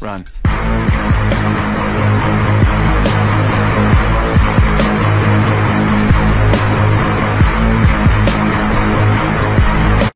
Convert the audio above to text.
Run.